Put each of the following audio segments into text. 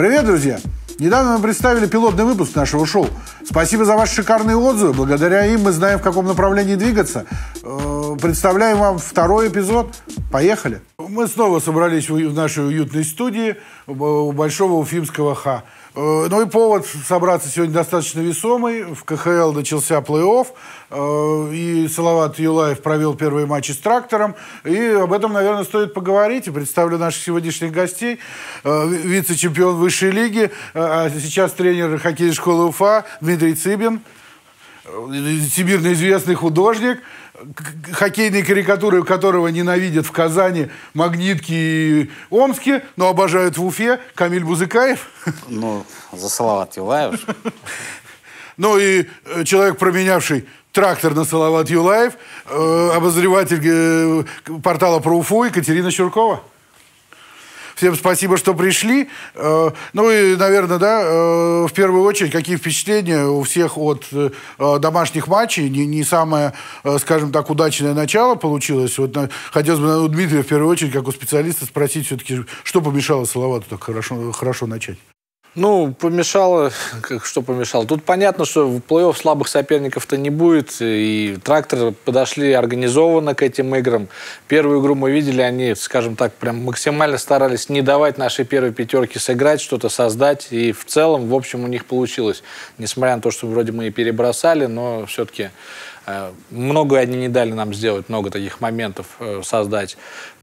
Привет, друзья! Недавно мы представили пилотный выпуск нашего шоу. Спасибо за ваши шикарные отзывы. Благодаря им мы знаем, в каком направлении двигаться. Э, представляем вам второй эпизод. Поехали. Мы снова собрались в нашей уютной студии у Большого Уфимского Ха. Э, ну и повод собраться сегодня достаточно весомый. В КХЛ начался плей-офф, э, и Салават Юлаев провел первые матчи с трактором. И об этом, наверное, стоит поговорить. И представлю наших сегодняшних гостей. Э, вице-чемпион высшей лиги, а сейчас тренер хоккейной школы Уфа Дмитрий Цыбин. Всемирно известный художник – хоккейные карикатуры которого ненавидят в Казани, Магнитки и Омске, но обожают в Уфе, Камиль Бузыкаев. Ну, за Салават Юлаев. Ну и э, человек, променявший трактор на Салават Юлаев, э, обозреватель э, портала про Уфу Екатерина Щуркова. Всем спасибо, что пришли. Э, ну и, наверное, да, э, в первую очередь, какие впечатления у всех от э, домашних матчей? Не, не самое, скажем так, удачное начало получилось. Вот хотелось бы у Дмитрия в первую очередь, как у специалиста, спросить все-таки, что помешало Салавату так хорошо, хорошо начать? Ну, помешало, как, что помешало. Тут понятно, что в плей-офф слабых соперников-то не будет. И тракторы подошли организованно к этим играм. Первую игру мы видели, они, скажем так, прям максимально старались не давать нашей первой пятерке сыграть, что-то создать. И в целом, в общем, у них получилось. Несмотря на то, что вроде мы и перебросали, но все-таки э, многое они не дали нам сделать, много таких моментов э, создать.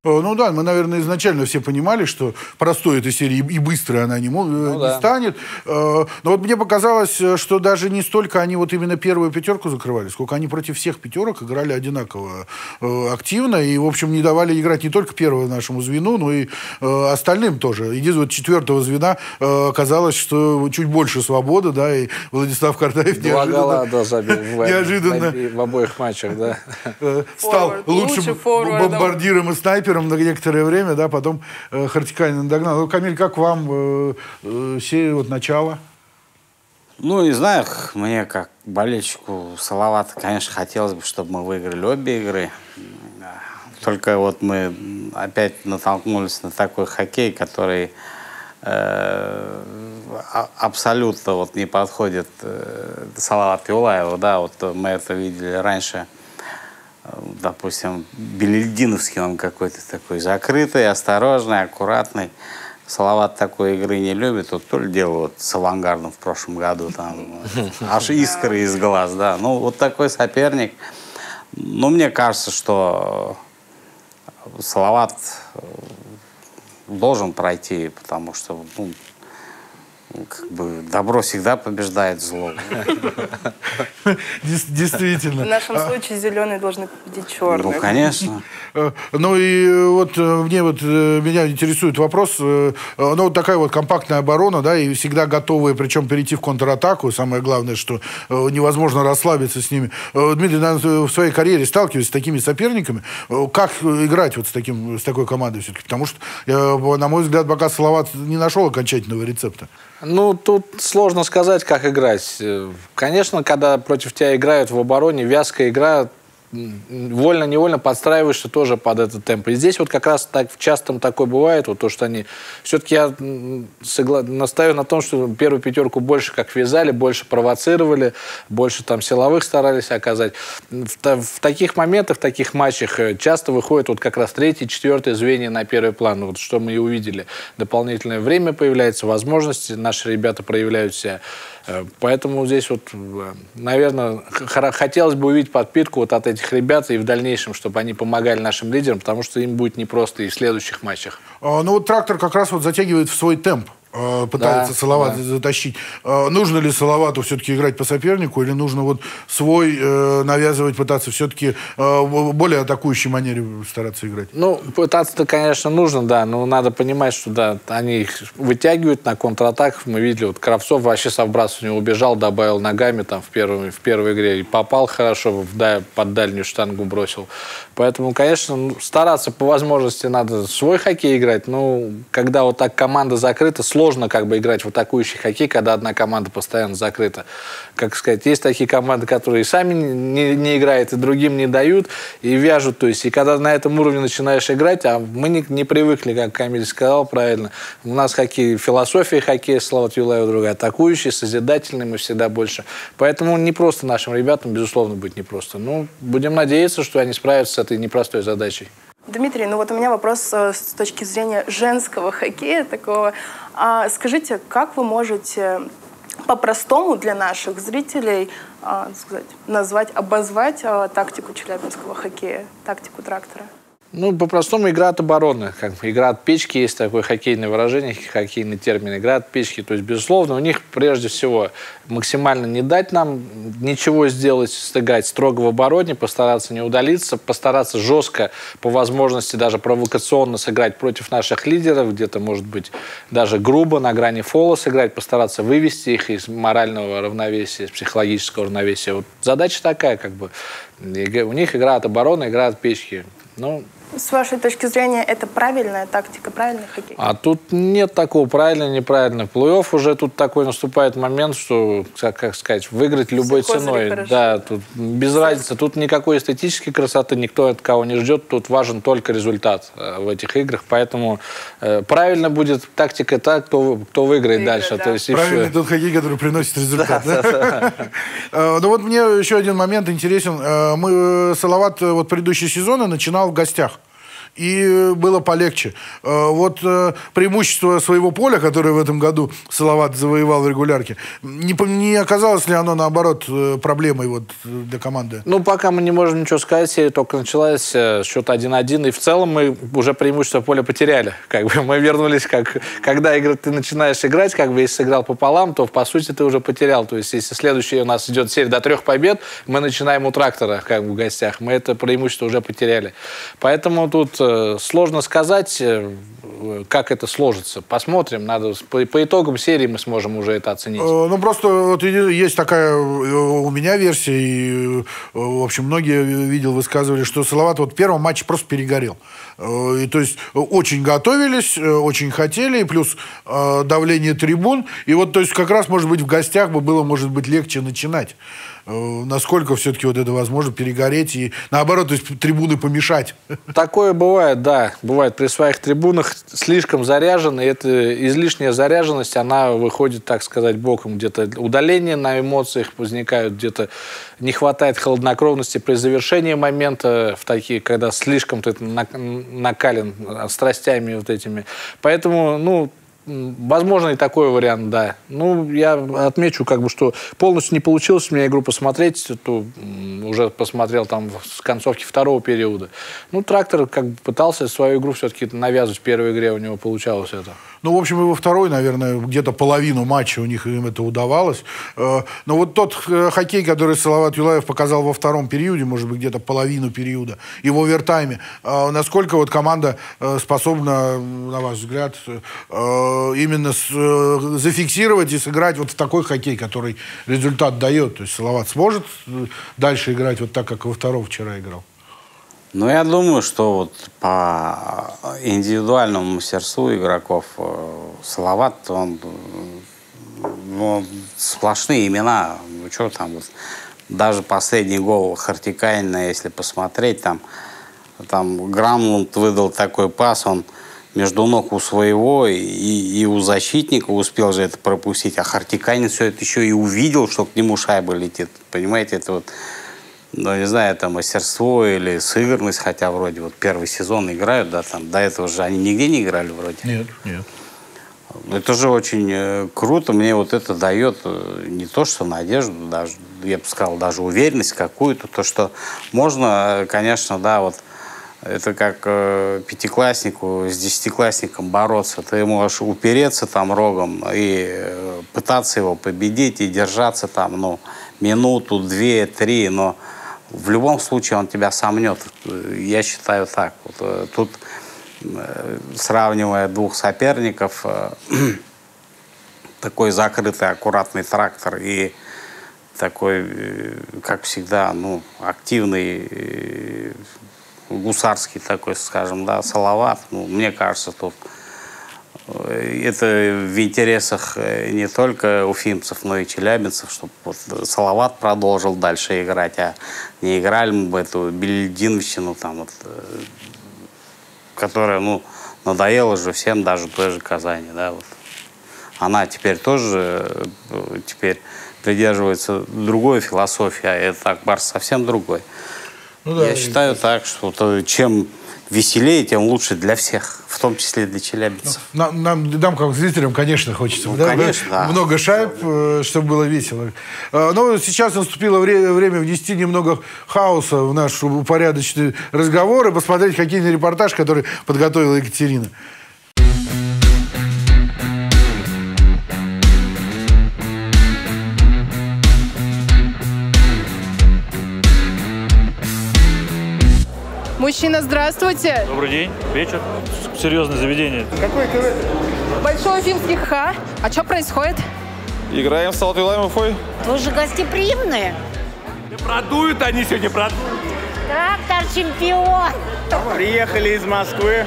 Э, ну да, мы, наверное, изначально все понимали, что простой этой серии и быстрой она не, ну, не да. станет. Э, но вот мне показалось, что даже не столько они вот именно первую пятерку закрывали, сколько они против всех пятерок играли одинаково э, активно и, в общем, не давали играть не только первому нашему звену, но и остальным тоже. Единственное, вот четвертого звена казалось, что чуть больше свободы, да, и Владислав Картаев Два неожиданно, гола, да, забил неожиданно в, в обоих матчах, да. Стал лучшим бомбардиром и снайпером лидером на некоторое время, да, потом э, Хартиканин догнал. Ну, Камиль, как вам э, э, серия вот начало? Ну, не знаю, мне как болельщику Салавата, конечно, хотелось бы, чтобы мы выиграли обе игры. Только вот мы опять натолкнулись на такой хоккей, который э, абсолютно вот не подходит э, Салават Юлаеву. Да, вот мы это видели раньше допустим, Белельдиновский он какой-то такой закрытый, осторожный, аккуратный. Салават такой игры не любит. Вот то ли дело вот с авангардом в прошлом году, там аж искры из глаз, да. Ну, вот такой соперник. Ну, мне кажется, что Салават должен пройти, потому что ну, как бы добро всегда побеждает зло. Действительно. В нашем случае зеленые должны победить черные. Ну, конечно. Э, ну и вот э, мне вот э, меня интересует вопрос. Ну вот такая вот компактная оборона, да, и всегда готовые, причем перейти в контратаку. Самое главное, что невозможно расслабиться с ними. Дмитрий, в своей карьере сталкиваясь с такими соперниками, как играть вот с, таким, с такой командой все-таки? Потому что, на мой взгляд, пока Салават не нашел окончательного рецепта. Ну, тут сложно сказать, как играть. Конечно, когда против тебя играют в обороне, вязкая игра, вольно-невольно подстраиваешься тоже под этот темп. И здесь вот как раз так часто такое бывает, вот то, что они... Все-таки я согла... настаиваю на том, что первую пятерку больше как вязали, больше провоцировали, больше там силовых старались оказать. В, в таких моментах, в таких матчах э, часто выходит вот как раз третье, четвертое звенья на первый план. Вот что мы и увидели. Дополнительное время появляется, возможности, наши ребята проявляют себя. Э, поэтому здесь вот, э, наверное, хотелось бы увидеть подпитку вот от этих ребят и в дальнейшем, чтобы они помогали нашим лидерам, потому что им будет непросто и в следующих матчах. А, ну вот трактор как раз вот затягивает в свой темп. Э, пытается да, Салават да. затащить. Э, нужно ли Салавату все-таки играть по сопернику, или нужно вот свой э, навязывать, пытаться все-таки в более атакующей манере стараться играть? Ну, пытаться-то, конечно, нужно, да, но надо понимать, что да, они их вытягивают на контратаках. Мы видели, вот Кравцов вообще со вбрасывания убежал, добавил ногами там в первой, в первой игре и попал хорошо, в, под дальнюю штангу бросил. Поэтому, конечно, ну, стараться по возможности надо свой хоккей играть, но когда вот так команда закрыта, сложно сложно как бы играть в атакующий хоккей, когда одна команда постоянно закрыта. Как сказать, есть такие команды, которые сами не, не играют, и другим не дают, и вяжут. То есть, и когда на этом уровне начинаешь играть, а мы не, не привыкли, как Камиль сказал правильно, у нас хоккей, философия хоккея, Слава Юлаева другая, атакующий, созидательный мы всегда больше. Поэтому не просто нашим ребятам, безусловно, быть непросто. Ну, будем надеяться, что они справятся с этой непростой задачей. Дмитрий, ну вот у меня вопрос э, с точки зрения женского хоккея такого. А скажите, как вы можете по-простому для наших зрителей а, сказать, назвать, обозвать а, тактику челябинского хоккея, тактику трактора? Ну, по-простому, игра от обороны. Как игра от печки, есть такое хоккейное выражение, хоккейный термин, игра от печки. То есть, безусловно, у них прежде всего максимально не дать нам ничего сделать, сыграть строго в обороне, постараться не удалиться, постараться жестко, по возможности даже провокационно сыграть против наших лидеров, где-то, может быть, даже грубо, на грани фола сыграть, постараться вывести их из морального равновесия, из психологического равновесия. Вот задача такая, как бы. У них игра от обороны, игра от печки. Ну, с вашей точки зрения, это правильная тактика, правильный хоккей? А тут нет такого правильно, неправильно. Плей-офф уже тут такой наступает момент, что, как, как сказать, выиграть любой Все ценой. Хорошо. Да, тут без Все. разницы. Тут никакой эстетической красоты никто от кого не ждет. Тут важен только результат э, в этих играх. Поэтому э, правильно будет тактика так, кто, кто выиграет Игры, дальше. Да. То есть, Правильный тот хоккей, который приносит результат. Э, ну вот мне еще один момент интересен. Э, мы Салават вот предыдущие сезоны начинал в гостях и было полегче. Э, вот э, преимущество своего поля, которое в этом году Салават завоевал в регулярке, не, оказалось ли оно, наоборот, э, проблемой вот для команды? Ну, пока мы не можем ничего сказать, серия только началась, счет 1-1, и в целом мы уже преимущество поля потеряли. Как бы мы вернулись, как, когда игры, ты начинаешь играть, как бы если сыграл пополам, то, по сути, ты уже потерял. То есть, если следующий у нас идет серия до трех побед, мы начинаем у трактора, как бы в гостях. Мы это преимущество уже потеряли. Поэтому тут сложно сказать, э, как это сложится. Посмотрим. Надо по, по итогам серии мы сможем уже это оценить. Э, ну, просто вот есть такая у меня версия, и, в общем, многие видел, высказывали, что Салават вот в первом матче просто перегорел. И, то есть очень готовились, очень хотели, и плюс давление трибун. И вот, то есть, как раз, может быть, в гостях бы было, может быть, легче начинать. Э, насколько все-таки вот это возможно перегореть и наоборот, то есть трибуны помешать. Такое бывает, да. Бывает при своих трибунах слишком заряжены, и эта излишняя заряженность, она выходит, так сказать, боком. Где-то удаления на эмоциях возникают, где-то не хватает холоднокровности при завершении момента, в такие, когда слишком ты накален страстями вот этими. Поэтому, ну, Возможно, и такой вариант, да. Ну, я отмечу, как бы, что полностью не получилось меня игру посмотреть, то уже посмотрел там с концовки второго периода. Ну, трактор как бы пытался свою игру все-таки навязывать в первой игре, у него получалось это. Ну, в общем, во второй, наверное, где-то половину матча у них им это удавалось. Э, но вот тот э, хоккей, который Салават Юлаев показал во втором периоде, может быть, где-то половину периода, и в овертайме, э, насколько вот команда способна, на ваш взгляд, именно зафиксировать и сыграть вот в такой хоккей, который результат дает? То есть Салават сможет дальше играть вот так, как во втором вчера играл? Ну, я думаю, что вот по индивидуальному мастерству игроков э, Салават, он ну, сплошные имена. Ну, что там вот, даже последний гол Хартикайна, если посмотреть, там, там Грамлунд выдал такой пас, он между ног у своего и, и у защитника успел же это пропустить, а Хартикайнин все это еще и увидел, что к нему шайба летит. Понимаете, это вот ну, не знаю, это мастерство или сыгранность, хотя вроде вот первый сезон играют, да, там, до этого же они нигде не играли вроде. Нет, нет. Это же очень э, круто, мне вот это дает э, не то, что надежду, даже, я бы сказал, даже уверенность какую-то, то, что можно, э, конечно, да, вот это как э, пятикласснику с десятиклассником бороться. Ты можешь упереться там рогом и э, пытаться его победить и держаться там, ну, минуту, две, три, но в любом случае он тебя сомнет. Я считаю так. Вот, э, тут, э, сравнивая двух соперников, э, такой закрытый, аккуратный трактор и такой, как всегда, ну, активный гусарский такой, скажем, да, салават. Ну, мне кажется, тут э, это в интересах э, не только уфимцев, но и челябинцев, чтобы вот Салават продолжил дальше играть, а не играли мы в эту бельдиновщину, там вот, э, которая, ну, надоела уже всем, даже той же Казани, да, вот. Она теперь тоже э, теперь придерживается другой философии, а это Акбар совсем другой. Ну да, Я считаю так, что то, чем веселее, тем лучше для всех, в том числе для челябинцев. Нам, нам, нам, как зрителям, конечно, хочется. Ну, да, конечно, да, да. Много шайб, э, чтобы было весело. Э, Но сейчас наступило вре- время внести немного хаоса в наш упорядоченный разговор и посмотреть какие-нибудь репортаж, который подготовила Екатерина. Мужчина, здравствуйте. Добрый день, вечер. Серьезное заведение. Большой уфимский ха. А что происходит? Играем в Салат Вилаем Уфой. Вы же гостеприимные. Продуют они сегодня, продуют. Трактор чемпион. Приехали из Москвы.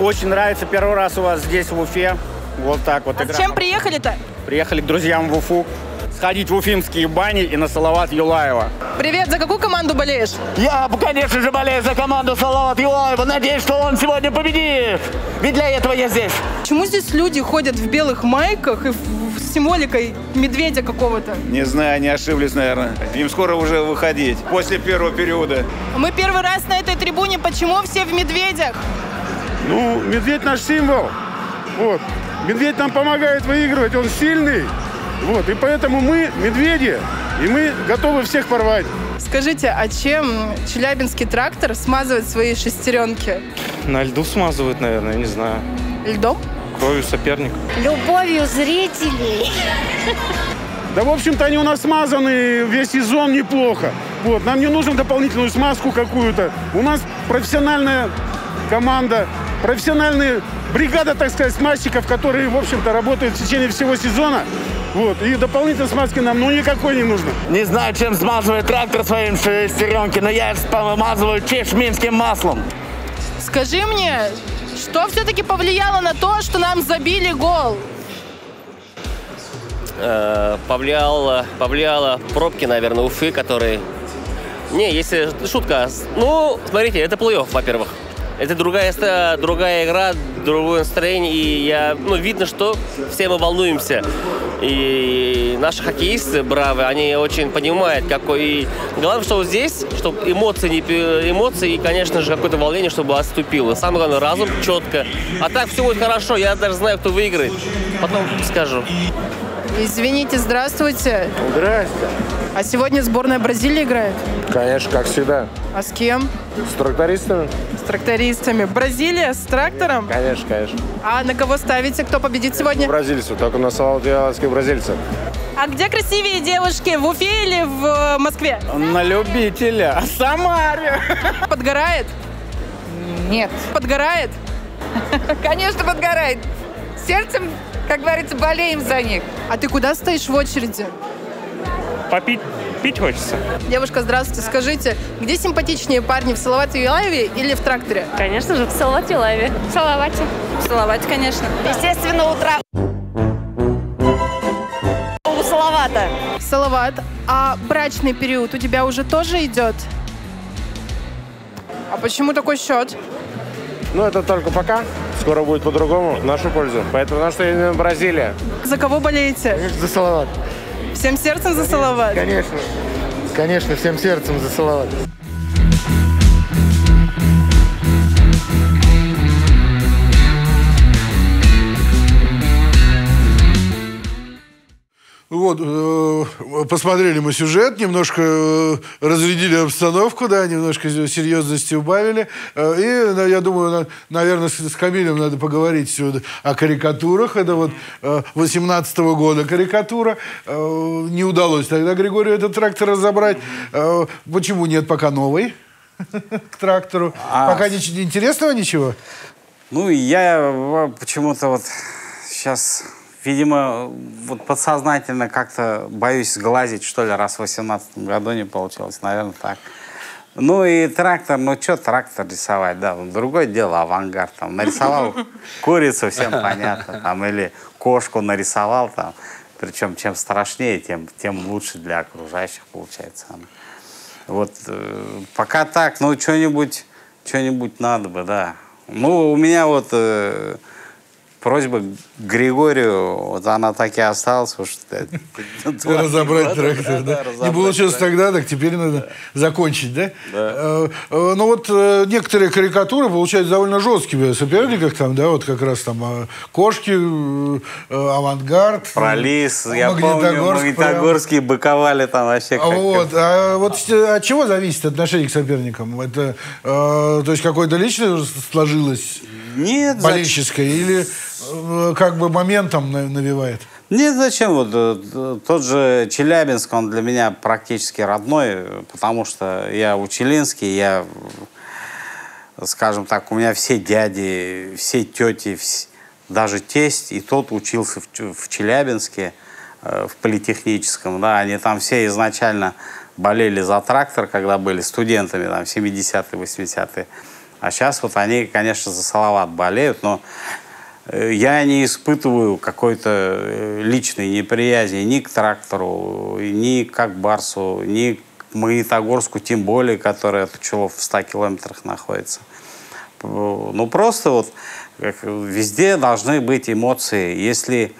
Очень нравится первый раз у вас здесь, в Уфе. Вот так вот. А игра. с чем приехали-то? Приехали к друзьям в Уфу. Сходить в уфимские бани и на Салават Юлаева. Привет, за какую команду болеешь? Я, конечно же, болею за команду Салават Юлаева. Надеюсь, что он сегодня победит. Ведь для этого я здесь. Почему здесь люди ходят в белых майках и с символикой медведя какого-то? Не знаю, не ошиблись, наверное. Им скоро уже выходить, после первого периода. Мы первый раз на этой трибуне. Почему все в медведях? Ну, медведь наш символ. Вот. Медведь нам помогает выигрывать, он сильный. Вот. И поэтому мы медведи, и мы готовы всех порвать. Скажите, а чем челябинский трактор смазывает свои шестеренки? На льду смазывают, наверное, не знаю. Льдом? Кровью соперника. Любовью зрителей. Да, в общем-то, они у нас смазаны весь сезон неплохо. Вот. Нам не нужно дополнительную смазку какую-то. У нас профессиональная команда, профессиональная бригада, так сказать, смазчиков, которые, в общем-то, работают в течение всего сезона. Вот. И дополнительной смазки нам ну никакой не нужно. Не знаю, чем смазывает трактор своим шестеренки, но я помазываю чешминским маслом. Скажи мне, что все-таки повлияло на то, что нам забили гол? Э, повлияло, повлияло пробки, наверное, Уфы, которые... Не, если шутка. Ну, смотрите, это плей-офф, во-первых. Это другая, другая игра, другое настроение. И я, ну, видно, что все мы волнуемся. И наши хоккеисты бравые, они очень понимают, какой... И главное, что вот здесь, чтобы эмоции, не, эмоции и, конечно же, какое-то волнение, чтобы отступило. Самое главное, разум четко. А так все будет хорошо. Я даже знаю, кто выиграет. Потом скажу. Извините, здравствуйте. Здрасте. А сегодня сборная Бразилии играет? Конечно, как всегда. А с кем? С трактористами? С трактористами. Бразилия с трактором? Конечно, конечно. А на кого ставите? Кто победит сегодня? Бразильцев, только на Салат Вилаевских бразильцев. А где красивее девушки? В Уфе или в э, Москве? На любителя. Самаре. Подгорает? Нет. Подгорает? Конечно, подгорает. Сердцем, как говорится, болеем за них. А ты куда стоишь в очереди? Попить, пить хочется. Девушка, здравствуйте. Скажите, где симпатичнее парни, в Салавате Юлаеве или в тракторе? Конечно же, в Салавате Юлаеве. В Салавате. В Салавате, конечно. Естественно, утро. У Салавата. Салават. А брачный период у тебя уже тоже идет? А почему такой счет? Ну, это только пока. Скоро будет по-другому, в нашу пользу. Поэтому наша Бразилия. За кого болеете? За Салават. Всем сердцем за Салават? Конечно. Конечно, всем сердцем за Салават. Вот, э, посмотрели мы сюжет, немножко э, разрядили обстановку, да, немножко серьезности убавили. Э, И, я думаю, на- наверное, с, Камилем надо поговорить сегодня о карикатурах. Это вот 18 года карикатура. Не удалось тогда Григорию этот трактор разобрать. Почему нет пока новой к трактору? А. Пока ничего интересного ничего? Ну, я почему-то вот сейчас, видимо, вот подсознательно как-то боюсь сглазить, что ли, раз в 18 году не получилось. Наверное, так. Ну и трактор, ну что трактор рисовать, да, другое дело, авангард, там, нарисовал курицу, всем понятно, там, или кошку нарисовал, там, причем чем страшнее, тем, тем лучше для окружающих получается. Вот, э, пока так, ну, что-нибудь, что-нибудь надо бы, да. Ну, у меня вот э, просьба Григорию, вот она так и осталась. Уж, Разобрать трактор, да? Не получилось тогда, так теперь надо закончить, да? Э, э, Ну вот э, некоторые карикатуры получаются довольно жесткими о соперниках, там, да, вот как раз там кошки, авангард. Про лис, я помню. Магнитогорские быковали там вообще. А Вот, а вот от чего зависит отношение к соперникам? Это, то есть, какое-то личное сложилось Нет, болельческое или э, как бы моментом на- навевает? Нет, зачем? Вот э, тот же Челябинск, он для меня практически родной, потому что я учелинский, я, скажем так, у меня все дяди, все тети, вс- даже тесть, и тот учился в, в Челябинске, э, в политехническом, да, они там все изначально болели за трактор, когда были студентами, там, 70-е, 80-е. А сейчас вот они, конечно, за Салават болеют, но Э, Я не испытываю какой-то э, личной неприязни ни к трактору, ни как Барсу, ни к Магнитогорску, тем более, который от Чулов в 100 километрах находится. Ну, просто вот везде должны быть эмоции. Если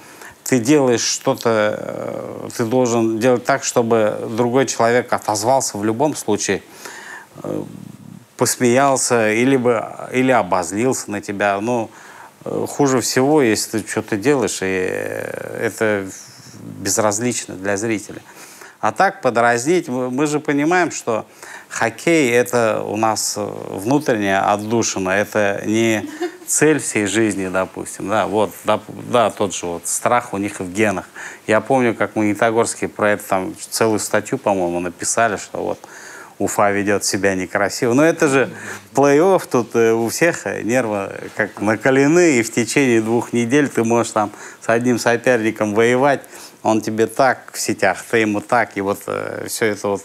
ты делаешь что-то, э, ты должен делать так, чтобы другой человек отозвался в любом случае, посмеялся или, бы, или обозлился на тебя. Ну, э, хуже всего, если ты что-то делаешь, и э, это безразлично для зрителя. А так подразнить, мы, мы же понимаем, что хоккей это у нас внутренняя отдушина, это не цель всей жизни, допустим. Да, вот, доп- да, тот же вот страх у них в генах. Я помню, как Магнитогорские про это там целую статью, по-моему, написали, что вот Уфа ведет себя некрасиво. Но это же плей-офф, тут э, у всех нервы как накалены, и в течение двух недель ты можешь там с одним соперником воевать, он тебе так в сетях, ты ему так, и вот все это вот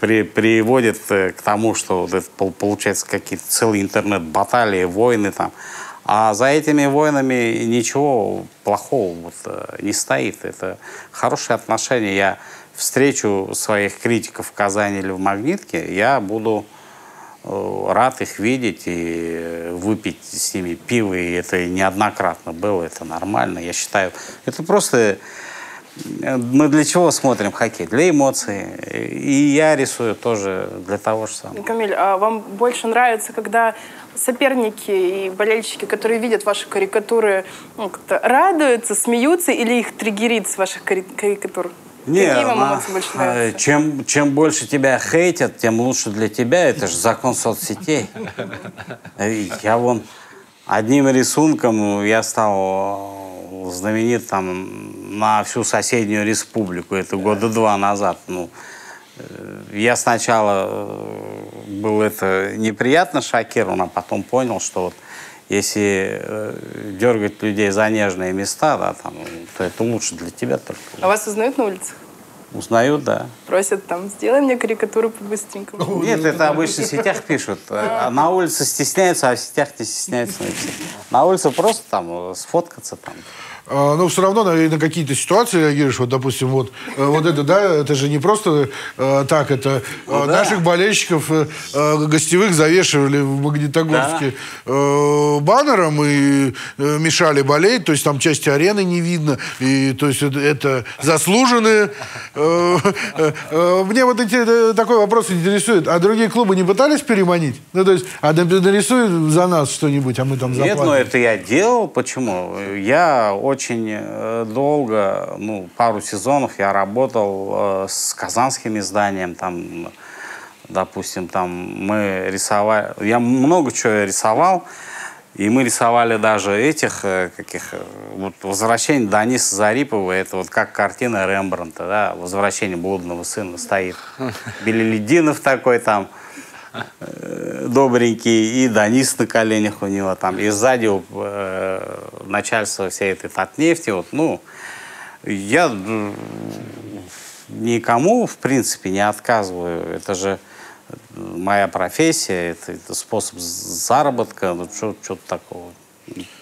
при- приводит э, к тому, что вот это пол- получается какие-то целые интернет-баталии, войны там. А за этими войнами ничего плохого вот, э, не стоит. Это хорошие отношения. Я встречу своих критиков в Казани или в Магнитке, я буду э, рад их видеть и выпить с ними пиво, и это неоднократно было, это нормально, я считаю. Это просто э, мы для чего смотрим хоккей? Для эмоций. И я рисую тоже для того же самого. Камиль, а вам больше нравится, когда соперники и болельщики, которые видят ваши карикатуры, ну, как-то радуются, смеются или их триггерит с ваших кари- карикатур? Какие вам на- эмоции больше э, нравятся? Чем, чем больше тебя хейтят, тем лучше для тебя. Это же закон соцсетей. Э, Я вон одним рисунком я стал знаменит там на всю соседнюю республику. Это года два назад. Ну, э, я сначала э, был это неприятно шокирован, а потом понял, что вот если э, дергать людей за нежные места, да, там, то это лучше для тебя только. А вас узнают на улицах? Узнают, да. Просят там, сделай мне карикатуру по-быстренькому. Нет, это обычно в сетях пишут. А на улице стесняются, а в сетях не стесняются. На улице просто там э, сфоткаться там. А, Ну, все равно на, на какие-то ситуации реагируешь. Вот, допустим, вот, э, вот это, да, это же не просто э, так, это э, наших болельщиков э, э, гостевых завешивали в Магнитогорске э, баннером и мешали болеть, то есть там части арены не видно, и то есть это, это заслуженные. Мне вот интерес- такой вопрос интересует, а другие клубы не пытались переманить? Ну, то есть, а да- нарисуй за нас что-нибудь, а мы там Нет, заплатим. но это я делал. Почему? Я очень э, долго, ну, пару сезонов я работал э, с казанским изданием, там, допустим, там мы рисовали, я много чего рисовал, и мы рисовали даже этих, э, каких, вот «Возвращение Дениса Зарипова», это вот как картина Рембрандта, да, «Возвращение блудного сына» стоит. Белелединов такой там, добренький, и Данис на коленях у него там, и сзади начальство всей этой Татнефти, вот, ну, я никому, в принципе, не отказываю, это же моя профессия, это, это способ заработка, ну что-то такого.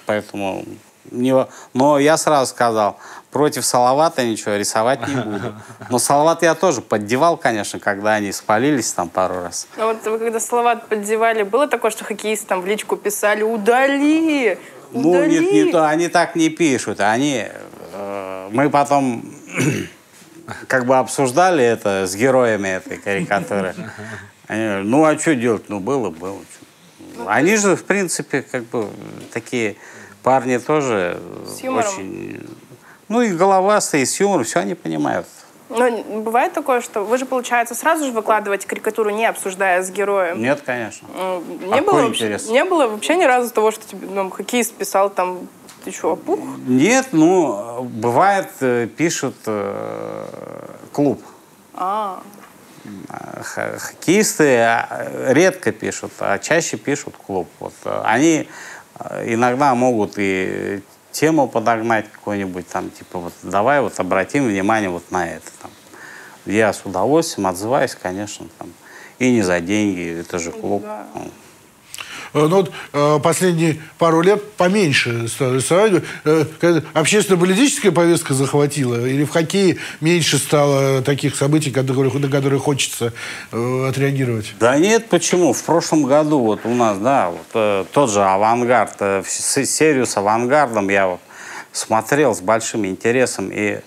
Поэтому не, но я сразу сказал, против Салавата ничего рисовать не буду. Но Салават я тоже поддевал, конечно, когда они спалились там пару раз. А вот вы когда Салават поддевали, было такое, что хоккеисты там в личку писали «Удали! Ну, Удали!» нет, не то, они так не пишут. Они, э, мы потом как бы обсуждали это с героями этой карикатуры. Они говорят, ну а что делать? Ну было, было. чё». Они же, в принципе, как бы такие парни тоже очень... Ну и головастые, и с юмором, все они понимают. Но бывает такое, что вы же, получается, сразу же выкладываете карикатуру, не обсуждая с героем. Нет, конечно. Не Какой было, вообще, интерес? не было вообще ни разу того, что тебе ну, хоккеист писал там, ты что, опух? Нет, ну, бывает, э, пишут э, клуб. А, Х- Хоккеисты э, редко пишут, а чаще пишут клуб. Вот. э, Они э, иногда могут и тему подогнать какую-нибудь, там, типа, вот давай вот обратим внимание вот на это. Там. Я с удовольствием отзываюсь, конечно, там. и не за деньги, это же клуб. Ну, Э, Ну вот э, последние пару лет поменьше стало рисовать. Э, Общественно-политическая повестка захватила? Или в хоккее меньше стало таких событий, которые, на которые хочется э, отреагировать? Да нет, почему? В прошлом году вот у нас, да, вот, э, тот же «Авангард», э, серию с «Авангардом» я вот смотрел с большим интересом. И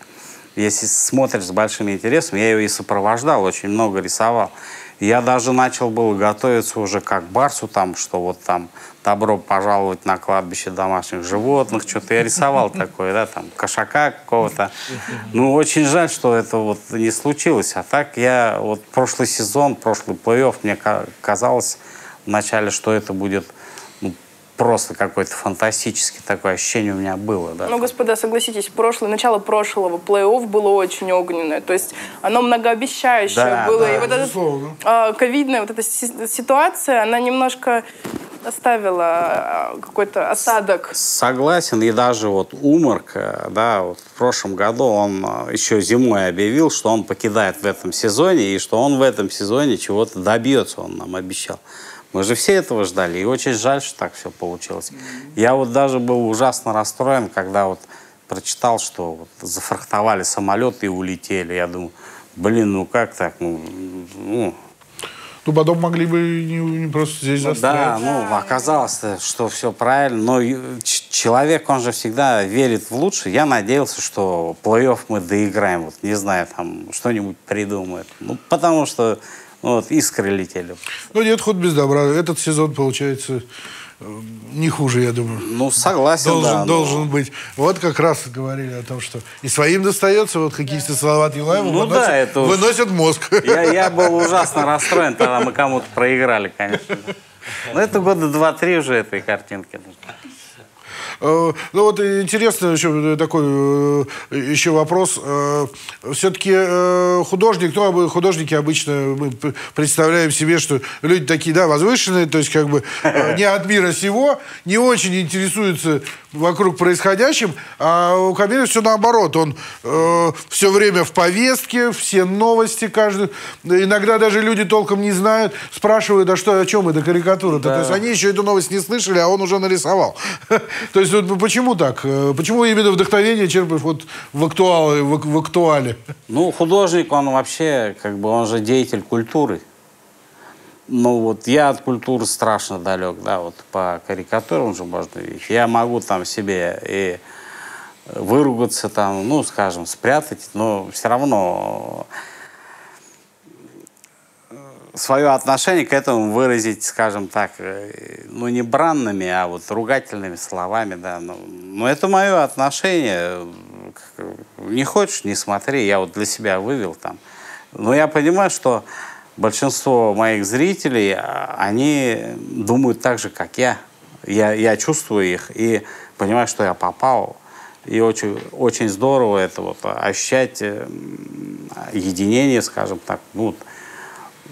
если смотришь с большим интересом, я ее и сопровождал, очень много рисовал. Я даже начал было готовиться уже как Барсу, там, что вот там добро пожаловать на кладбище домашних животных, что-то я рисовал такое, да, там, кошака какого-то. Ну, очень жаль, что это вот не случилось. А так я вот прошлый сезон, прошлый плей-офф, мне ка- казалось вначале, что это будет просто какое-то фантастическое такое ощущение у меня было, да. Ну, господа, согласитесь, прошлое, начало прошлого плей-офф было очень огненное. То есть оно многообещающее Да, было. да, и вот эта безусловно. ковидная вот эта си- ситуация, она немножко оставила а, какой-то осадок. Согласен, и даже вот Умарк, э, да, вот в прошлом году он э, еще зимой объявил, что он покидает в этом сезоне, и что он в этом сезоне чего-то добьется, он нам обещал. Мы же все этого ждали, и очень жаль, что так все получилось. Я вот даже был ужасно расстроен, когда вот прочитал, что вот зафрахтовали самолет и улетели. Я думаю, блин, ну как так? Ну, ну, Ну, потом могли бы не, не просто здесь да, застрять. ну, оказалось, что все правильно. Но человек, он же всегда верит в лучшее. Я надеялся, что плей-офф мы доиграем. Вот, не знаю, там что-нибудь придумают. Ну, потому что ну, вот, искры летели. Ну, нет, ход без добра. Этот сезон, получается, э, не хуже, я думаю. Ну, согласен, должен, да, но- должен быть. Вот как раз говорили о том, что и своим достается, вот хоккеисты Салават Юлаеву Ну выносят, да, это уж- выносят мозг. Я, я был ужасно расстроен, тогда мы кому-то проиграли, конечно. Но это года два-три уже этой картинки. Э, Ну вот интересно еще такой э, еще вопрос. Все-таки художник, ну художники обычно мы представляем себе, что люди такие, да, возвышенные, то есть как бы э, не от мира сего, не очень интересуются вокруг происходящим, а у Камиля все наоборот. Он все время в повестке, все новости каждый. Иногда даже люди толком не знают, спрашивают, а что, о чем это карикатура-то? То есть они еще эту новость не слышали, а он уже нарисовал. То есть вот почему так? Э, Почему именно вдохновение черпаешь вот в актуале? В, в актуале? Ну, художник, он вообще, как бы, он же деятель культуры. Ну, вот я от культуры страшно далек, да, вот по карикатурам же можно видеть. Я могу там себе и выругаться там, ну, скажем, спрятать, но все равно свое отношение к этому выразить, скажем так, э, ну, не бранными, а вот ругательными словами, да. Ну, но это мое отношение. Как, Не хочешь, не смотри. Я вот для себя вывел там. Но я понимаю, что большинство моих зрителей, а, они думают так же, как я. Я, я чувствую их и понимаю, что я попал. И очень, очень здорово это вот ощущать э, единение, скажем так, ну,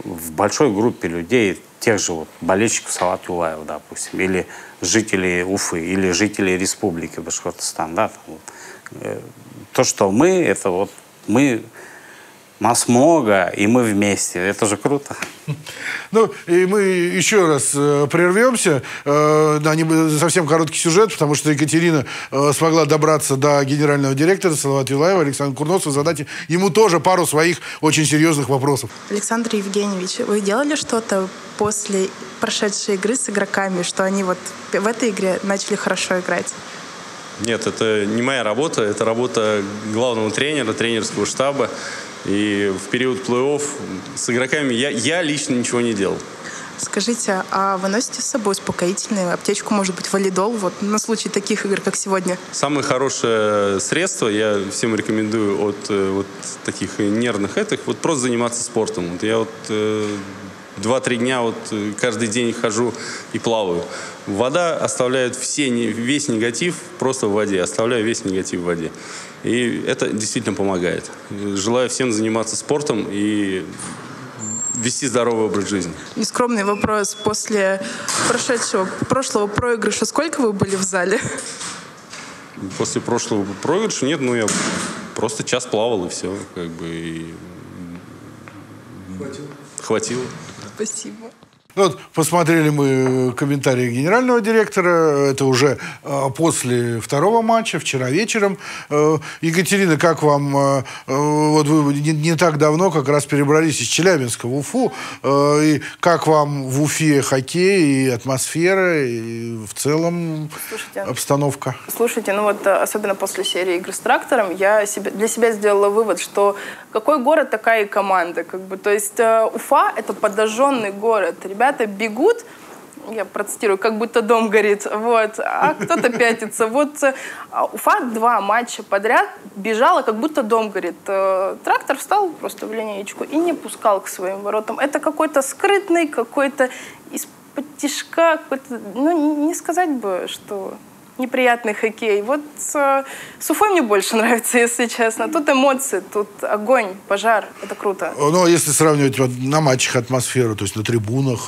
в большой группе людей, тех же вот болельщиков Салат Юлаева, допустим, или жителей Уфы, или жителей Республики Башкортостан, да, вот. Э, то, что мы, это вот мы Нас много, и мы вместе. Это же круто. Ну, и мы еще раз э, прервемся э, на не- совсем короткий сюжет, потому что Екатерина э, смогла добраться до генерального директора Салавата Юлаева, Александра Курносова, задать ему тоже пару своих очень серьезных вопросов. Александр Евгеньевич, вы делали что-то после прошедшей игры с игроками, что они вот в этой игре начали хорошо играть? Нет, это не моя работа, это работа главного тренера, тренерского штаба. И в период плей-офф с игроками я, я лично ничего не делал. Скажите, а вы носите с собой успокоительные, аптечку, может быть, валидол, вот на случай таких игр, как сегодня? Самое хорошее средство, я всем рекомендую от э, вот таких нервных этих, вот просто заниматься спортом. Вот я вот э, два-три дня вот э, каждый день хожу и плаваю. Вода оставляет все, весь негатив просто в воде, оставляю весь негатив в воде. И это действительно помогает. Желаю всем заниматься спортом и вести здоровый образ жизни. Нескромный вопрос. После прошедшего, прошлого проигрыша сколько вы были в зале? После прошлого проигрыша нет, ну я просто час плавал и все, как бы и хватило. Спасибо. Ну Вот посмотрели мы комментарии генерального директора. Это уже э, после второго матча, вчера вечером. Э, Екатерина, как вам? э, э, вот вы не, не так давно как раз перебрались из Челябинска в Уфу. Э, и как вам в Уфе хоккей и атмосфера, и в целом Слушайте, обстановка? Слушайте, ну вот э, особенно после серии игр с трактором я себе, для себя сделала вывод, что какой город, такая и команда. Как бы. То есть э, Уфа — это подожженный город. Ребята бегут, я процитирую, как будто дом горит, вот, а кто-то пятится. Вот э, Уфа два матча подряд бежала, как будто дом горит. Э, Трактор встал просто в линеечку и не пускал к своим воротам. Это какой-то скрытный, какой-то из-под тишка, какой-то, ну, не сказать бы, что неприятный хоккей. Вот э, с Уфой мне больше нравится, если честно. Тут эмоции, тут огонь, пожар. Это круто. Ну, а если сравнивать вот на матчах атмосферу, то есть на трибунах,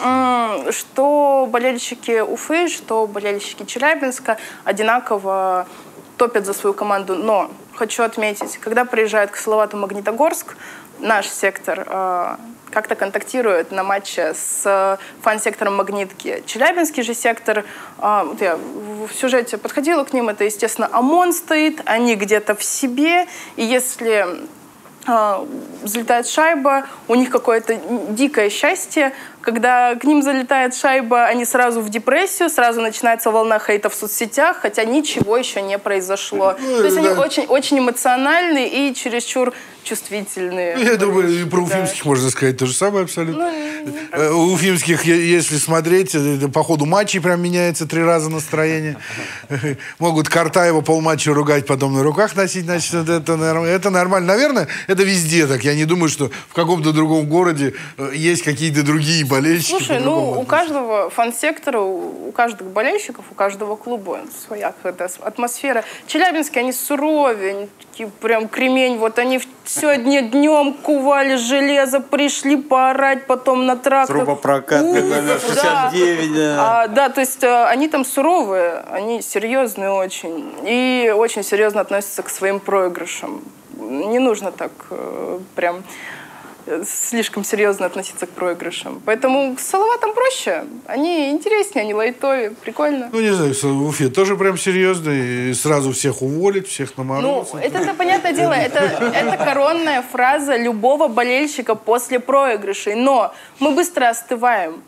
Что болельщики Уфы, что болельщики Челябинска одинаково топят за свою команду. Но хочу отметить, когда приезжают к Салавату Магнитогорск, наш сектор э, как-то контактирует на матче с э, фан-сектором Магнитки. Челябинский же сектор, э, вот я в сюжете подходила к ним, это, естественно, ОМОН стоит, они где-то в себе, и если а, взлетает шайба, у них какое-то дикое счастье. Когда к ним залетает шайба, они сразу в депрессию, сразу начинается волна хейта в соцсетях, хотя ничего еще не произошло. Ну, То есть они да. очень, очень эмоциональные и чересчур чувствительные. Ну, Я думаю, про уфимских можно сказать то же самое абсолютно. Э, У уфимских, если смотреть, э, это по ходу матчей прям меняется три раза настроение. Могут Картаева полматча ругать, потом на руках носить, значит, это, это нормально. Наверное, это везде так. Я не думаю, что в каком-то другом городе э, есть какие-то другие болельщики. Слушай, ну у каждого фан-сектора, у каждых болельщиков, у каждого клуба своя атмосфера. Челябинские, они такие прям кремень. Вот они в- сегодня днем кували железо, пришли поорать потом на трактор. Трубопрокатный номер да. 69, да. А, да, то есть э, они там суровые, они серьезные очень. И очень серьезно относятся к своим проигрышам. Не нужно так э, прям слишком серьезно относиться к проигрышам. Поэтому с Салаватом проще. Они интереснее, они лайтовее, прикольно. Ну, не знаю, в Уфе тоже прям серьезно. И сразу всех уволить, всех на Ну, мороз. это, это понятное дело, это, это коронная фраза любого болельщика после проигрышей. Но мы быстро остываем.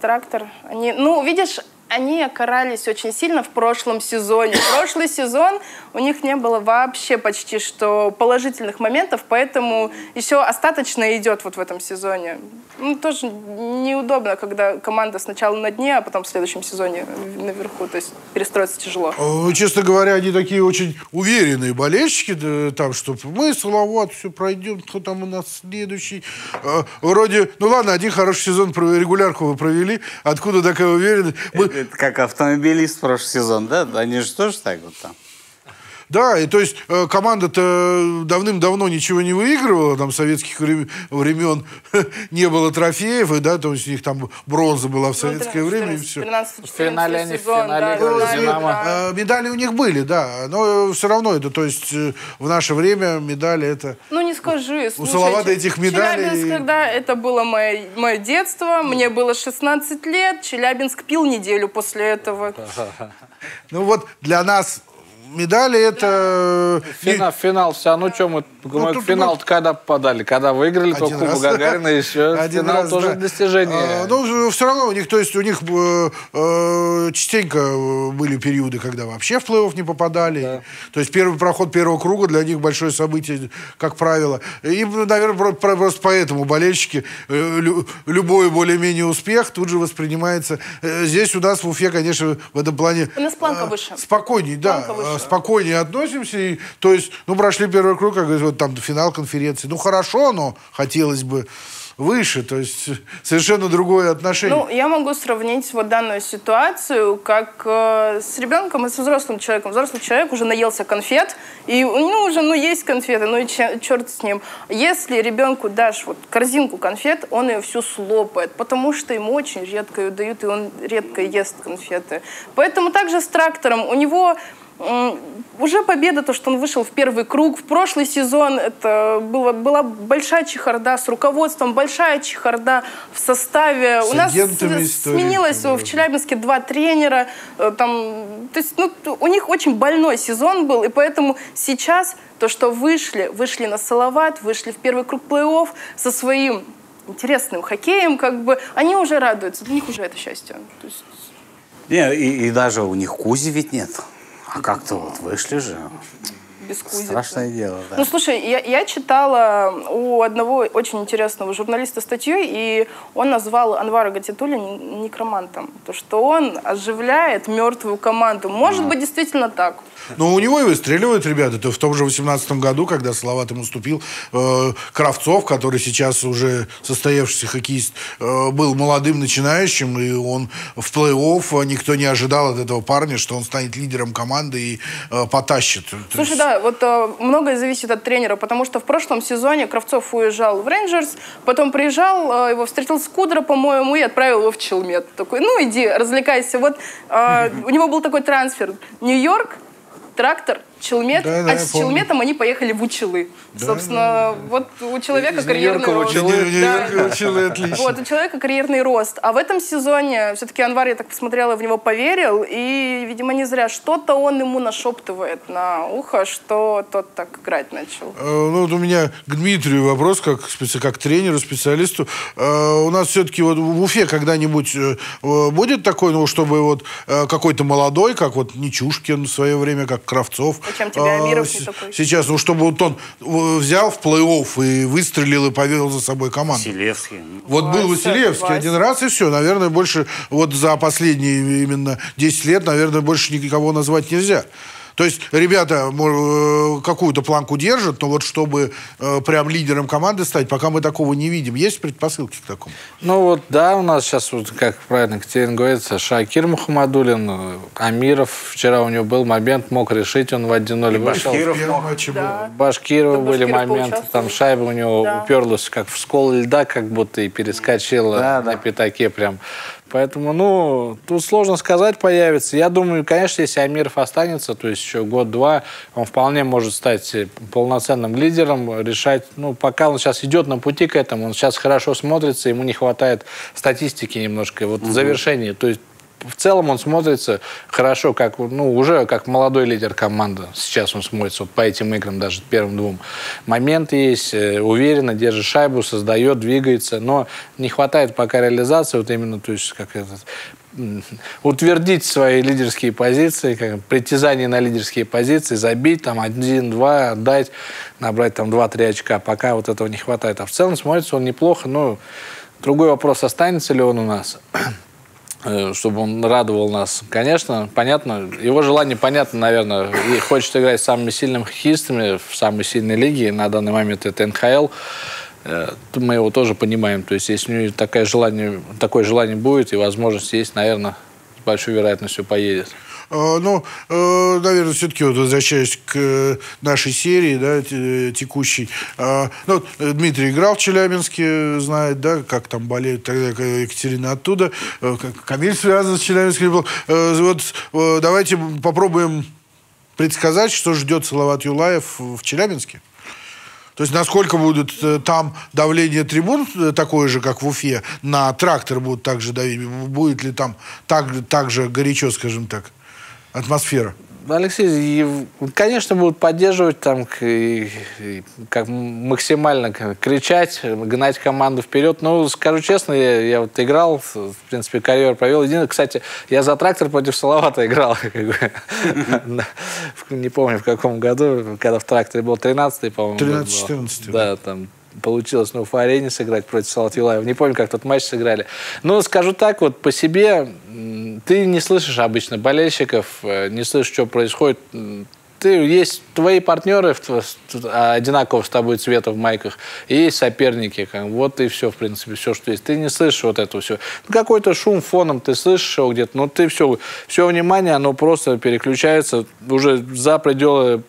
Трактор, они, ну, видишь, они окарались очень сильно в прошлом сезоне. Прошлый сезон у них не было вообще почти что положительных моментов, поэтому еще остаточно идет вот в этом сезоне. Ну, тоже неудобно, когда команда сначала на дне, а потом в следующем сезоне наверху. То есть перестроиться тяжело. Э, Честно говоря, они такие очень уверенные болельщики, да, там, что мы Салават, все пройдем, кто там у нас следующий. Э, Вроде, ну ладно, один хороший сезон регулярку вы провели, откуда такая уверенность? Мы- как автомобилист прошлый сезон, да? Они же тоже так вот там. Да, и то есть э, команда-то давным-давно ничего не выигрывала, там советских вре- времен не было трофеев, и да, то есть у них там бронза была в советское время, и все. 13 В финале они в финале да, да, да, «Динамо». да. Э, Медали у них были, да, но все равно это, то есть э, в наше время медали это... Ну не скажи, слушайте. Салавата этих медалей- Челябинск, когда это было мое, мое детство, мне было 16 лет, Челябинск пил неделю после этого. Ну вот для нас медали это... не- Финал, финал все равно, что мы, мы тут финал когда попадали? Когда выиграли Один только раз. Гагарина, и все. Один финал раз, тоже да. достижение. А, ну, все равно у них, то есть у них э, э, частенько э, были периоды, когда вообще в плей-офф не попадали. То есть первый проход первого круга для них большое событие, как правило. И, наверное, просто поэтому болельщики э, лю- любой более-менее успех тут же воспринимается. Э, Здесь у нас в Уфе, конечно, в этом плане У нас планка выше. спокойнее, да, Планка выше. Спокойнее относимся. И, то есть, ну, прошли первый круг, как говорится, вот там финал конференции. Ну, хорошо, но хотелось бы выше. То есть, совершенно другое отношение. Ну, я могу сравнить вот данную ситуацию как э, с ребенком и со взрослым человеком. Взрослый человек уже наелся конфет, и ну, уже ну, есть конфеты, ну и че- черт с ним. Если ребенку дашь вот корзинку конфет, он ее всю слопает, потому что ему очень редко ее дают, и он редко ест конфеты. Поэтому также с трактором. У него уже победа, то, что он вышел в первый круг. В прошлый сезон это было, была большая чехарда с руководством, большая чехарда в составе. С У нас сменилось в Челябинске два тренера. э, Там, то есть, ну, у них очень больной сезон был, и поэтому сейчас то, что вышли, вышли на Салават, вышли в первый круг плей-офф со своим интересным хоккеем, как бы, они уже радуются, для них уже это счастье. То есть, Не, и, и даже у них Кузи ведь нет. А как-то вот вышли же. Страшное дело, да. Ну, слушай, я, я читала у одного очень интересного журналиста статью, и он назвал Анвара Гатитуля не- некромантом. То, что он оживляет мертвую команду. Может быть, действительно так. Но у него и выстреливают ребята. То в том же 18 году, когда Салават ему уступил, э, Кравцов, который сейчас уже состоявшийся хоккеист, э, был молодым начинающим, и он в плей-офф, а никто не ожидал от этого парня, что он станет лидером команды и э, потащит. Слушай, есть- да, вот э, многое зависит от тренера, потому что в прошлом сезоне Кравцов уезжал в Рейнджерс, потом приезжал, э, его встретил Скудра, по-моему, и отправил его в Челмет. Такой, ну иди, развлекайся. Вот э, у него был такой трансфер. Нью-Йорк, трактор, Челмет, Да, да, а с помню. Челметом они поехали в Учелы. Собственно, вот у человека Из карьерный рост. Учелы. Да. Учелы, отлично. Вот, у человека карьерный рост. А в этом сезоне все-таки Анвар, я так посмотрела, в него поверил. И, видимо, не зря. Что-то он ему нашептывает на ухо, что тот так играть начал. Э, Ну, вот у меня к Дмитрию вопрос, как, специ- как тренеру, специалисту. Э, У нас все-таки вот в Уфе когда-нибудь э, будет такой, ну, чтобы вот какой-то молодой, как вот Нечушкин в свое время, как Кравцов. Зачем тебе Амиров не такой? Сейчас, ну, чтобы вот он э, взял в плей-офф и выстрелил и повел за собой команду. Селевский. Вот был Василевский Вася. один раз, и все. Наверное, больше вот за последние именно 10 лет, наверное, больше никого назвать нельзя. То есть ребята э, какую-то планку держат, но вот чтобы э, прям лидером команды стать, пока мы такого не видим. Есть предпосылки к такому? Ну вот, да, у нас сейчас, вот, как правильно Катерина говорит, Шакир Мухаммадулин, Амиров, вчера у него был момент, мог решить, он в 1-0 вышел. Башкиров мог. Да. Башкирова были моменты, там шайба у него Да. уперлась как в скол льда, как будто и перескочила Да, на да. пятаке прям. Поэтому, ну, тут сложно сказать, появится. Я думаю, конечно, если Амиров останется, то есть еще год-два, он вполне может стать э, полноценным лидером, решать, ну, пока он сейчас идет на пути к этому, он сейчас хорошо смотрится, ему не хватает статистики немножко, вот завершения, то есть в целом он смотрится хорошо, как ну, уже как молодой лидер команды. Сейчас он смотрится вот по этим играм, даже первым двум. Момент есть, э, уверенно держит шайбу, создает, двигается, но не хватает пока реализации, вот именно, то есть, как этот, утвердить свои лидерские позиции, как притязание на лидерские позиции, забить там один-два, отдать, набрать там два-три очка. Пока вот этого не хватает. А в целом смотрится он неплохо, но другой вопрос, останется ли он у нас чтобы он радовал нас. Конечно, понятно, его желание понятно, наверное, и хочет играть с самыми сильными хоккеистами в самой сильной лиге, на данный момент это НХЛ, Э, мы его тоже понимаем. То есть, если у него такое желание, такое желание будет и возможность есть, наверное, с большой вероятностью поедет. Э, Ну, э, наверное, все-таки вот возвращаясь к э, нашей серии, да, те- текущей. Ну, Дмитрий играл в Челябинске, знает, да, как там болеют тогда Екатерина оттуда. Камиль связан с Челябинском был. Вот давайте попробуем предсказать, что ждет Салават Юлаев в Челябинске. То есть насколько будет там давление трибун такое же, как в Уфе, на трактор будут также давить? Будет ли там так, так же горячо, скажем так, атмосфера? Алексей, конечно, будут поддерживать там, и- и как максимально кричать, гнать команду вперед. Но скажу честно, я, я вот играл, в принципе, карьеру провел. Единственное, кстати, я за трактор против Салавата играл. Не помню, в каком году, когда в тракторе был 13-й, по-моему. год был. 13-14, Да, там получилось на Уфа-арене сыграть против Салат Юлаева. Не помню, как тот матч сыграли. Но скажу так, вот по себе, ты не слышишь обычно болельщиков, э, не слышишь, что происходит. Ты, есть твои партнеры а, одинакового с тобой цвета в майках, и есть соперники. как. Вот и все, в принципе, все, что есть. Ты не слышишь вот этого все. какой-то шум фоном ты слышишь его где-то, но ты все, все внимание, оно просто переключается уже за пределы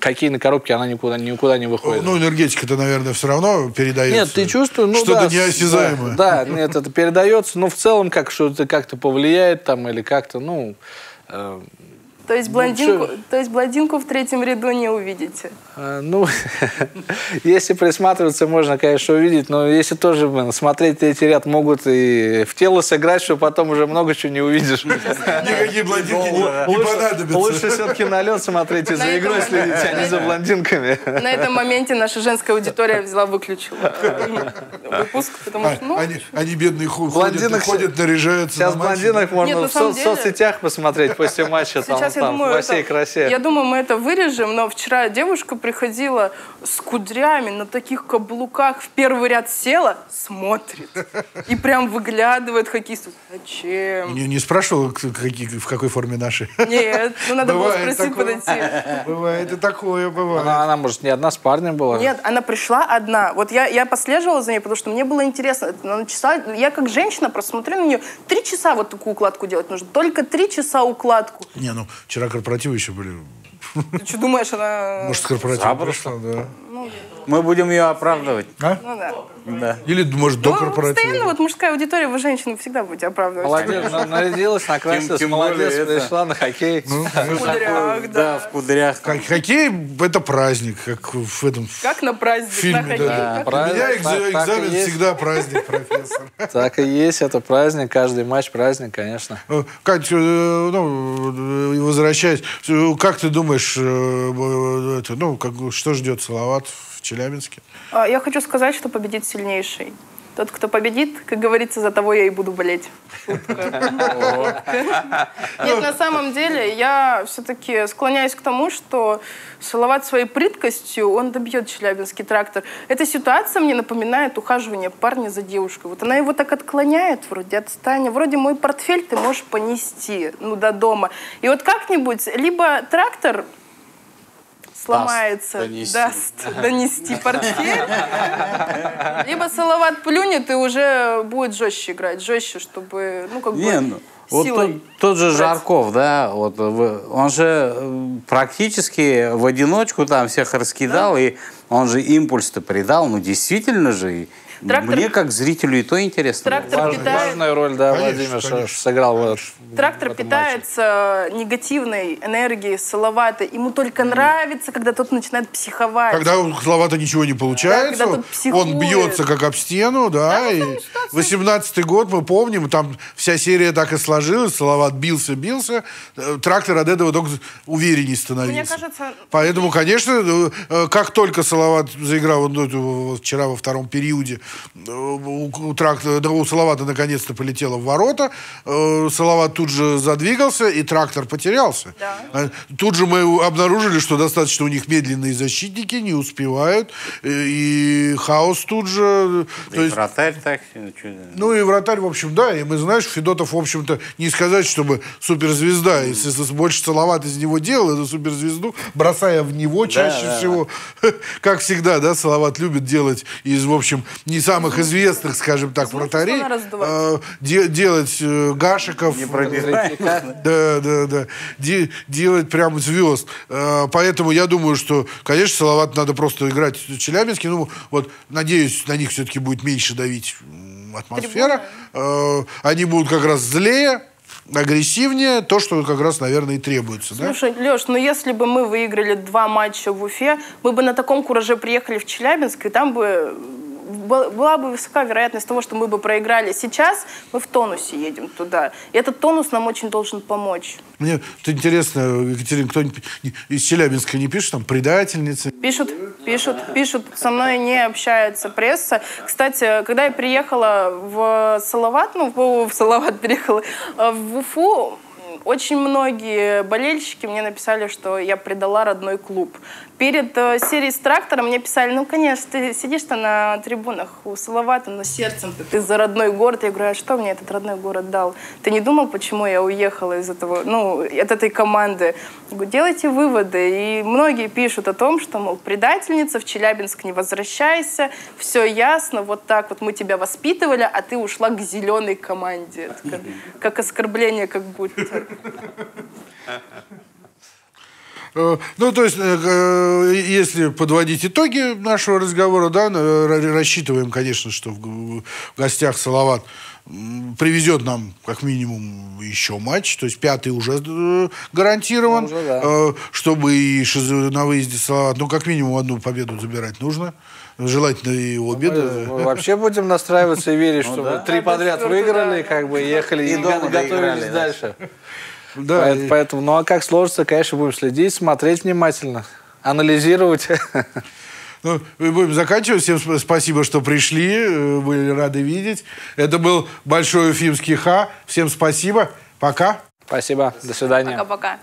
хоккейной коробки, она никуда, никуда не выходит. Ну, энергетика-то, наверное, все равно передается. Нет, ты чувствуешь, ну Что-то да, неосязаемое. Да, да, нет, это передается, но в целом как что-то как-то повлияет там или как-то, ну, э, То есть, блондинку, то есть блондинку в третьем ряду не увидите. э, ну, если присматриваться, можно, конечно, увидеть, но если тоже блин, смотреть третий ряд, могут и в тело сыграть, что потом уже много чего не увидишь. Никакие блондинки не- Лучше- понадобятся. Лучше все-таки на лед смотреть и за игрой следить, а не за блондинками. На этом моменте наша женская аудитория взяла, выключила выпуск, потому что, ну, А, они, они бедные ходят, Блондинок ходят, наряжаются Сейчас блондинок можно в соцсетях посмотреть после матча там, Сейчас я там, думаю, во всей это- красе. я думаю, мы это вырежем, но вчера девушка приходила с кудрями на таких каблуках, в первый ряд села, смотрит и прям выглядывает хоккеисту. Зачем? Не, не спрашивал, в какой форме наши? Нет, ну надо было Бывает спросить, такое. подойти. Бывает и такое, бывает. Она, она, может, не одна с парнем была? Нет, она пришла одна. Вот я, я последовала за ней, потому что мне было интересно. Она часа, я как женщина просто смотрю на нее. Три часа вот такую укладку делать нужно. Только три часа укладку. Не, ну, вчера корпоративы еще были. Ты что думаешь, она... Может, с корпоратива пришла, да. Мы будем ее оправдывать. А? Ну да. Да. Или, может, до Ну, корпоратива. постоянно вот мужская аудитория, вы женщины всегда будете оправдывать. Молодец, на- нарядилась, накрасилась, Тем- тем молодец, более это- пришла на хоккей. В кудрях, да. в кудрях. Хок- Хоккей – это праздник, как в этом Как на праздник, фильме. на хоккей. да. Как- У меня экзамен всегда праздник, профессор. Так и есть, это праздник, каждый матч праздник, конечно. Кать, э, ну, э, возвращаясь, э, как ты думаешь, это, ну, как, что ждет Салават в Челябинске? А, Я хочу сказать, что победит сильнейший. Тот, кто победит, как говорится, за того я и буду болеть. Нет, на самом деле, я все-таки склоняюсь к тому, что Салават своей прыткостью, он добьет Челябинский трактор. Эта ситуация мне напоминает ухаживание парня за девушкой. Вот она его так отклоняет, вроде отстань, вроде мой портфель ты можешь понести, ну, до дома. И вот как-нибудь, либо трактор сломается, донести. даст донести портфель, либо Салават плюнет и уже будет жестче играть, жестче, чтобы, ну, как Не, бы ну, вот тот, тот же брать. Жарков, да, вот он же э, практически в одиночку там всех раскидал, и он же импульс-то придал, ну действительно же, и Трактор- мне как зрителю и то интересно. Трактор Важная, питает- важная роль, да, Конечно, Владимир конечно. сыграл в, в Трактор этом матче. питается негативной энергией Салавата. Ему только нравится, когда тот начинает психовать. Когда у Салавата ничего не получается, Да, он бьется как об стену, да, и 18-й год, мы помним, там вся серия так и сложилась, Салават бился, бился, э, трактор от этого только увереннее становился. Мне кажется, Поэтому, конечно, э, э, как только Салават заиграл вчера во втором периоде, э, у, у трактора, да, у Салавата наконец-то полетело в ворота, э, Салават тут же задвигался, и трактор потерялся. Э, Тут же мы обнаружили, что достаточно у них медленные защитники, не успевают, э, и хаос тут же... э, И есть, вратарь так, ну, ну и вратарь, в общем, да. И мы, знаешь, Федотов, в общем-то, не сказать, чтобы суперзвезда. Если больше Салават из него делал, эту суперзвезду, бросая в него чаще да, всего. Как всегда, да, Салават любит делать из, в общем, не самых известных, скажем так, вратарей, слона раздувать. э, де- делать э, Гашиков. Да, да, да. Де- делать прям звезд. Э, Поэтому я думаю, что, конечно, Салават надо просто играть в Челябинске. Ну, вот, надеюсь, на них все-таки будет меньше давить атмосфера. Э, Они будут как раз злее, агрессивнее, то, что как раз, наверное, и требуется. да? Слушай, Леш, ну если бы мы выиграли два матча в Уфе, мы бы на таком кураже приехали в Челябинск, и там бы была бы высока вероятность того, что мы бы проиграли. Сейчас мы в тонусе едем туда. И этот тонус нам очень должен помочь. Мне интересно, Екатерина, кто-нибудь из Челябинска не пишет, там, предательницы? Пишут, пишут, пишут. Со мной не общается пресса. Кстати, когда я приехала в Салават, ну, в, Салават приехала, в Уфу, очень многие болельщики мне написали, что я предала родной клуб. Перед э, серией с трактором мне писали, ну, конечно, ты сидишь-то на трибунах у Салавата, но сердцем ты, ты за родной город. Я говорю, а что мне этот родной город дал? Ты не думал, почему я уехала из этого, ну, от этой команды? Я говорю, делайте выводы. И многие пишут о том, что, мол, предательница, в Челябинск не возвращайся, все ясно, вот так вот мы тебя воспитывали, а ты ушла к зеленой команде. Это как, как оскорбление, как будто. Э, Ну, то есть, э, э, если подводить итоги нашего разговора, да, ра- рассчитываем, конечно, что в гостях Салават привезет нам как минимум еще матч, то есть пятый уже гарантирован, Ну, уже да. Чтобы и шиз- на выезде Салават, ну, как минимум одну победу забирать нужно, желательно и обе. Мы вообще будем настраиваться и верить, что да. мы три подряд выиграли, как бы ехали И готовились да. дальше. Да, Поэт- и- Поэтому, ну а как сложится, конечно, будем следить, смотреть внимательно, анализировать. Ну, мы будем заканчивать. Всем сп- спасибо, что пришли. э, Были рады видеть. Это был Большой Уфимский Ха. Всем спасибо. Пока. Спасибо. До свидания. Пока-пока.